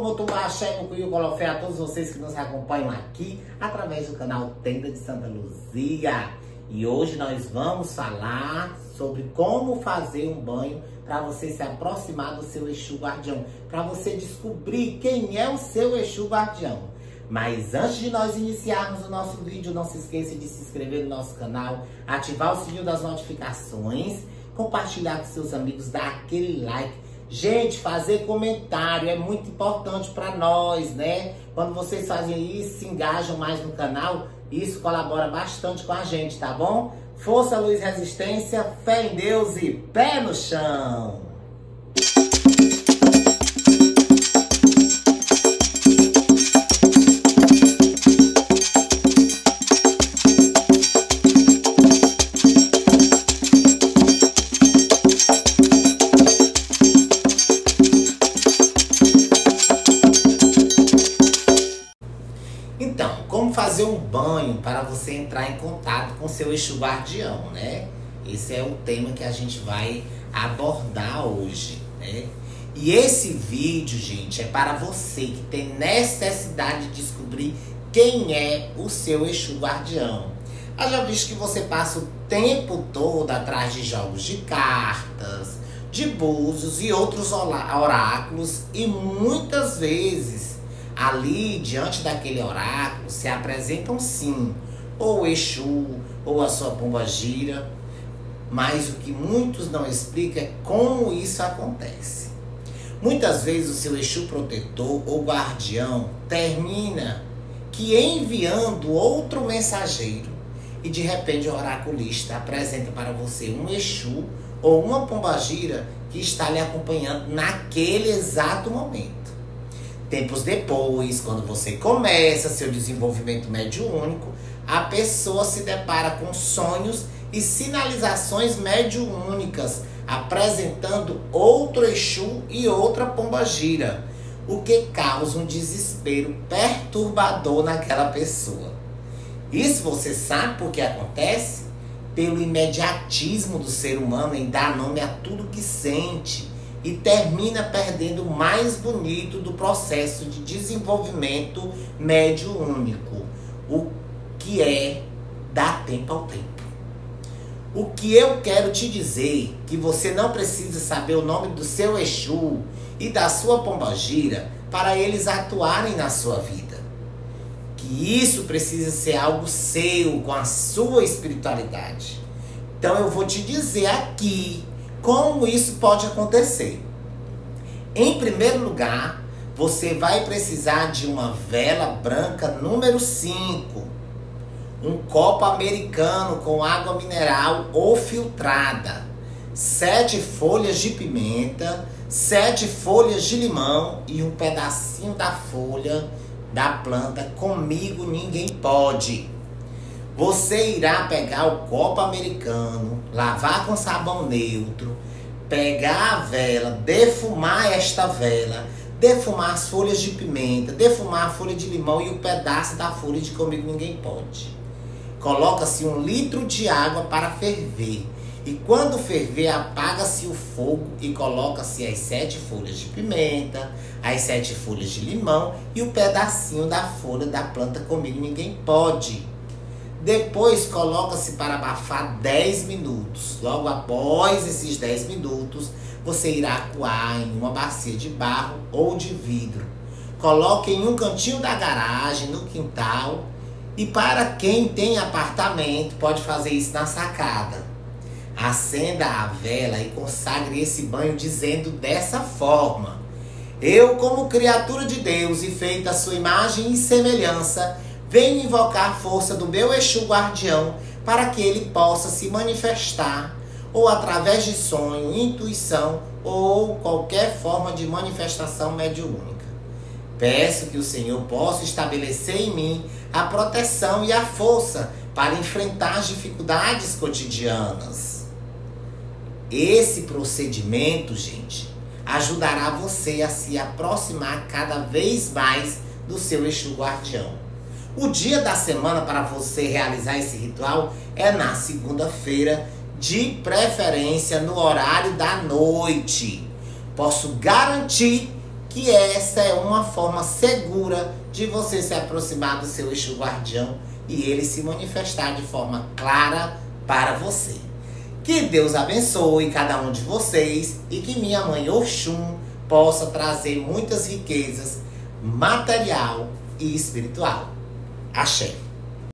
Motubá, Xé, Mucuyu, Colofé, a todos vocês que nos acompanham aqui através do canal Tenda de Santa Luzia. E hoje nós vamos falar sobre como fazer um banho para você se aproximar do seu Exu Guardião, para você descobrir quem é o seu Exu Guardião. Mas antes de nós iniciarmos o nosso vídeo, não se esqueça de se inscrever no nosso canal, ativar o sininho das notificações, compartilhar com seus amigos, dar aquele like Gente, fazer comentário é muito importante para nós, né? Quando vocês fazem isso, se engajam mais no canal, isso colabora bastante com a gente, tá bom? Força, luz, resistência, fé em Deus e pé no chão! Fazer um banho para você entrar em contato com seu Exu guardião, né? Esse é o tema que a gente vai abordar hoje, né? E esse vídeo, gente, é para você que tem necessidade de descobrir quem é o seu Exu guardião. Já visto que você passa o tempo todo atrás de jogos de cartas, de búzios e outros oráculos e muitas vezes Ali, diante daquele oráculo, se apresentam sim, ou o Exu, ou a sua pomba gira, mas o que muitos não explicam é como isso acontece. Muitas vezes o seu Exu protetor ou guardião termina que enviando outro mensageiro e de repente o oraculista apresenta para você um Exu ou uma pombagira que está lhe acompanhando naquele exato momento. Tempos depois, quando você começa seu desenvolvimento mediúnico, a pessoa se depara com sonhos e sinalizações mediúnicas, apresentando outro Exu e outra pombagira, o que causa um desespero perturbador naquela pessoa. Isso você sabe por que acontece? Pelo imediatismo do ser humano em dar nome a tudo que sente e termina perdendo o mais bonito do processo de desenvolvimento médio único, o que é dar tempo ao tempo. O que eu quero te dizer que você não precisa saber o nome do seu Exu e da sua pombagira para eles atuarem na sua vida. Que isso precisa ser algo seu com a sua espiritualidade. Então eu vou te dizer aqui como isso pode acontecer? Em primeiro lugar, você vai precisar de uma vela branca número 5, um copo americano com água mineral ou filtrada, sete folhas de pimenta, sete folhas de limão e um pedacinho da folha da planta. Comigo ninguém pode. Você irá pegar o copo americano, lavar com sabão neutro, pegar a vela, defumar esta vela, defumar as folhas de pimenta, defumar a folha de limão e o um pedaço da folha de comigo ninguém pode. Coloca-se um litro de água para ferver. E quando ferver, apaga-se o fogo e coloca-se as sete folhas de pimenta, as sete folhas de limão e o pedacinho da folha da planta comigo ninguém pode. Depois coloca-se para abafar 10 minutos. Logo após esses 10 minutos, você irá coar em uma bacia de barro ou de vidro. Coloque em um cantinho da garagem, no quintal. E para quem tem apartamento, pode fazer isso na sacada. Acenda a vela e consagre esse banho dizendo dessa forma: Eu, como criatura de Deus e feita a sua imagem e semelhança, venho invocar a força do meu Exu guardião para que ele possa se manifestar, ou através de sonho, intuição ou qualquer forma de manifestação mediúnica. Peço que o Senhor possa estabelecer em mim a proteção e a força para enfrentar as dificuldades cotidianas. Esse procedimento, gente, ajudará você a se aproximar cada vez mais do seu Exu guardião. O dia da semana para você realizar esse ritual é na segunda-feira, de preferência no horário da noite. Posso garantir que essa é uma forma segura de você se aproximar do seu Exu guardião e ele se manifestar de forma clara para você. Que Deus abençoe cada um de vocês e que minha mãe Oxum possa trazer muitas riquezas material e espiritual. Axé.